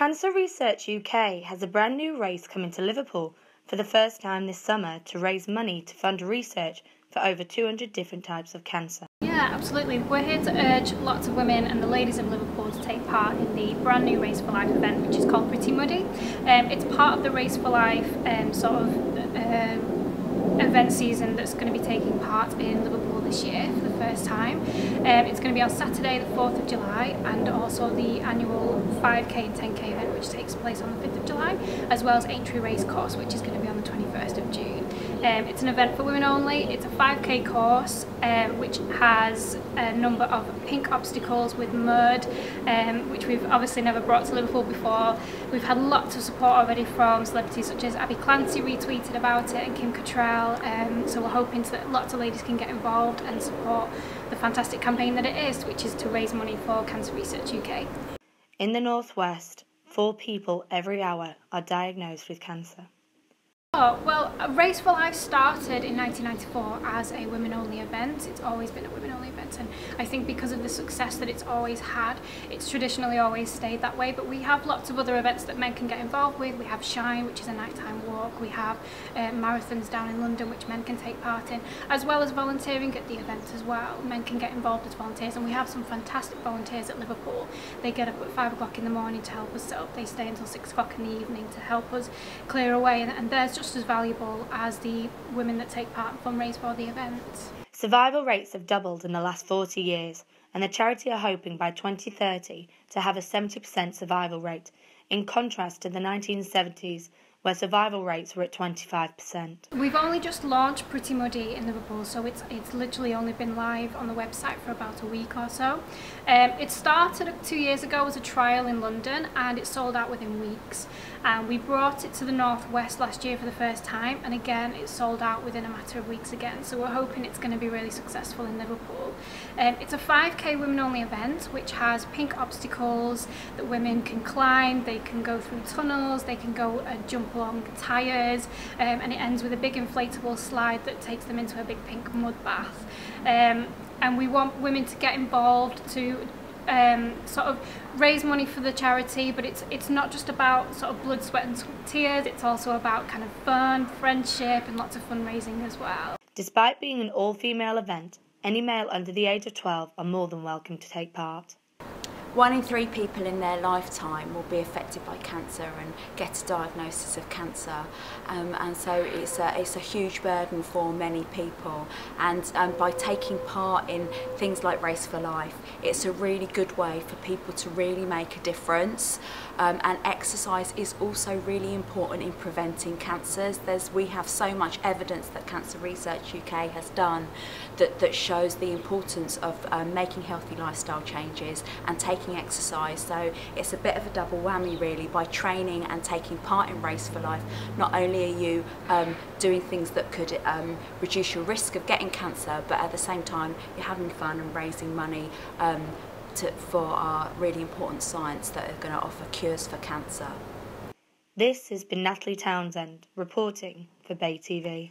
Cancer Research UK has a brand new race coming to Liverpool for the first time this summer to raise money to fund research for over 200 different types of cancer. Yeah, absolutely. We're here to urge lots of women and the ladies of Liverpool to take part in the brand new Race for Life event, which is called Pretty Muddy. Um, it's part of the Race for Life um, sort of uh, event season that's going to be taking part in Liverpool this year for the first time. Um, it's going to be on Saturday the 4th of July and also the annual 5k and 10k event which takes place on the 5th of July as well as Aintree Racecourse which is going to be on Um, it's an event for women only. It's a 5k course um, which has a number of pink obstacles with mud, um, which we've obviously never brought to Liverpool before. We've had lots of support already from celebrities such as Abbey Clancy retweeted about it and Kim Cattrall. Um, so we're hoping that lots of ladies can get involved and support the fantastic campaign that it is, which is to raise money for Cancer Research UK. In the northwest, four people every hour are diagnosed with cancer. Well, Race for Life started in 1994 as a women-only event. It's always been a women-only event and I think because of the success that it's always had, it's traditionally always stayed that way. But we have lots of other events that men can get involved with. We have Shine, which is a nighttime walk. We have uh, marathons down in London, which men can take part in, as well as volunteering at the event as well. Men can get involved as volunteers and we have some fantastic volunteers at Liverpool. They get up at 5 o'clock in the morning to help us set up. They stay until 6 o'clock in the evening to help us clear away and, and there's just as valuable as the women that take part and fundraise for the event. Survival rates have doubled in the last 40 years, and the charity are hoping by 2030 to have a 70% survival rate, in contrast to the 1970s where survival rates were at 25%. We've only just launched Pretty Muddy in Liverpool, so it's it's literally only been live on the website for about a week or so. Um, it started two years ago as a trial in London and it sold out within weeks. And we brought it to the Northwest last year for the first time and again it sold out within a matter of weeks again. So we're hoping it's going to be really successful in Liverpool. Um, it's a 5k women only event which has pink obstacles that women can climb, they can go through tunnels, they can go uh, jump long tyres um, and it ends with a big inflatable slide that takes them into a big pink mud bath. Um, and we want women to get involved to um, sort of raise money for the charity but it's it's not just about sort of blood sweat and tears it's also about kind of fun friendship and lots of fundraising as well despite being an all-female event any male under the age of 12 are more than welcome to take part one in three people in their lifetime will be affected by cancer and get a diagnosis of cancer. Um, and so it's a, it's a huge burden for many people. And um, by taking part in things like Race for Life it's a really good way for people to really make a difference. Um, and exercise is also really important in preventing cancers. There's we have so much evidence that Cancer Research UK has done that, that shows the importance of um, making healthy lifestyle changes and taking taking exercise. So it's a bit of a double whammy really by training and taking part in Race for Life. Not only are you um, doing things that could um, reduce your risk of getting cancer, but at the same time you're having fun and raising money um, to, for our really important science that are going to offer cures for cancer. This has been Natalie Townsend reporting for Bay TV.